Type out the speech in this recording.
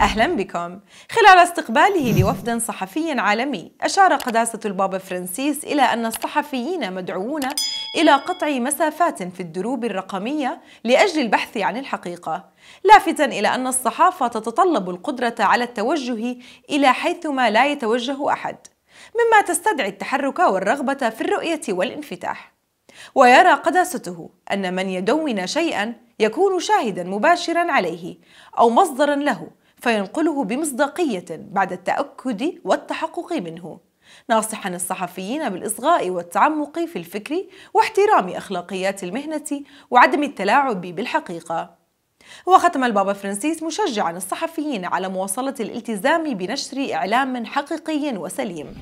أهلا بكم. خلال استقباله لوفد صحفي عالمي أشار قداسة البابا فرانسيس إلى أن الصحفيين مدعوون إلى قطع مسافات في الدروب الرقمية لأجل البحث عن الحقيقة لافتا إلى أن الصحافة تتطلب القدرة على التوجه إلى حيثما لا يتوجه أحد مما تستدعي التحرك والرغبة في الرؤية والانفتاح. ويرى قداسته أن من يدون شيئا يكون شاهدا مباشرا عليه أو مصدرا له. فينقله بمصداقية بعد التأكد والتحقق منه. ناصحا الصحفيين بالإصغاء والتعمق في الفكر واحترام أخلاقيات المهنة وعدم التلاعب بالحقيقة. وختم البابا فرانسيس مشجعا الصحفيين على مواصلة الالتزام بنشر إعلام حقيقي وسليم.